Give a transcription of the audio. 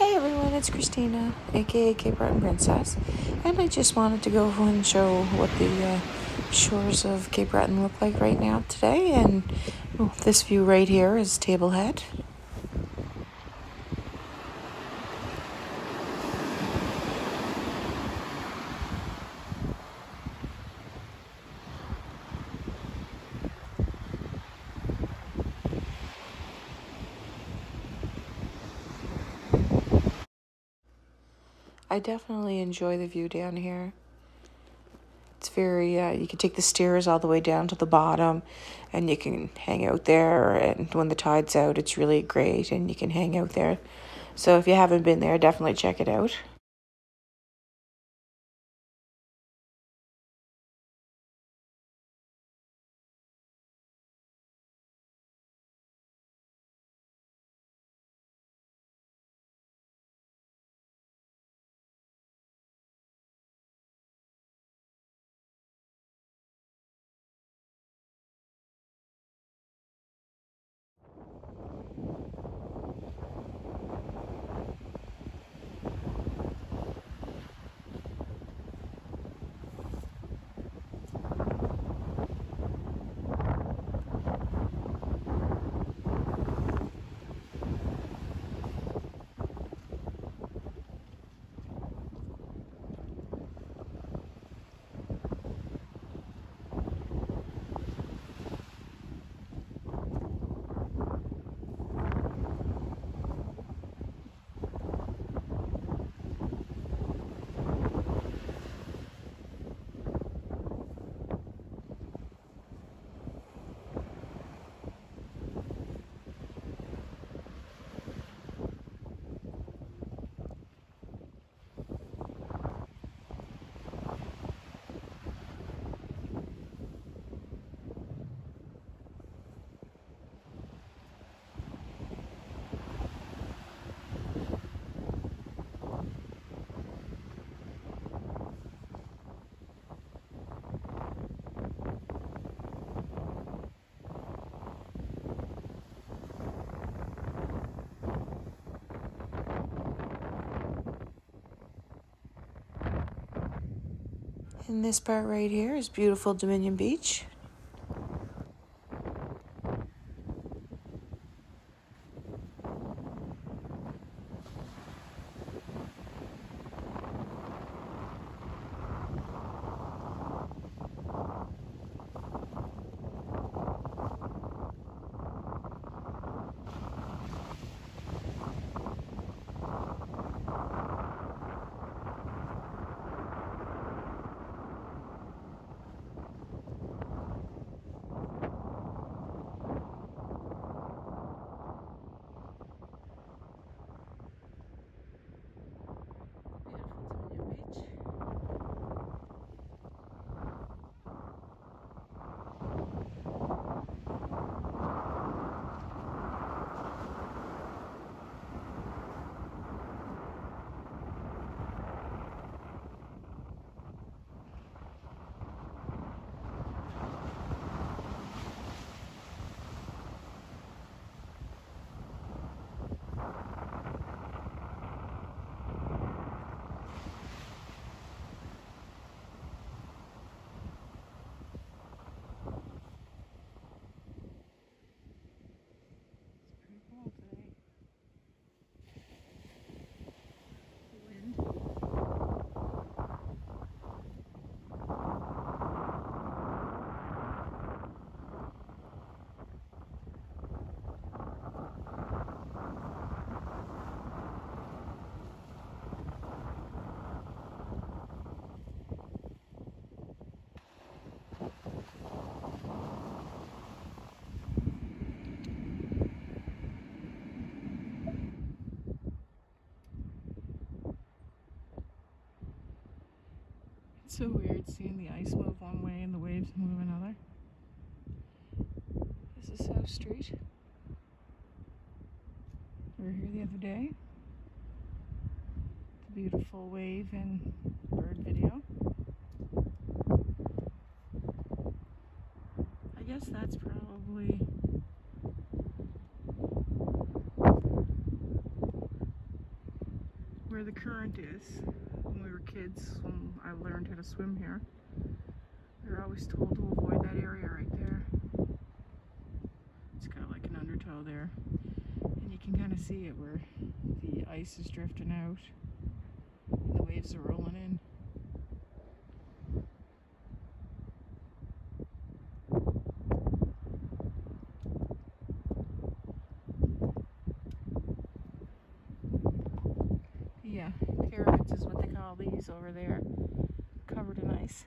Hey everyone, it's Christina, aka Cape Breton Princess, and I just wanted to go and show what the uh, shores of Cape Breton look like right now today. And well, this view right here is Table I definitely enjoy the view down here. It's very, uh, you can take the stairs all the way down to the bottom and you can hang out there. And when the tide's out, it's really great and you can hang out there. So if you haven't been there, definitely check it out. And this part right here is beautiful Dominion Beach. It's so weird seeing the ice move one way and the waves move another. This is South Street. We were here the other day. A beautiful wave and bird video. I guess that's probably where the current is. When we were kids, when I learned how to swim here, we were always told to avoid that area right there. It's got like an undertow there. And you can kind of see it where the ice is drifting out. And the waves are rolling in. Yeah, pyramids is what they call these over there, covered in ice.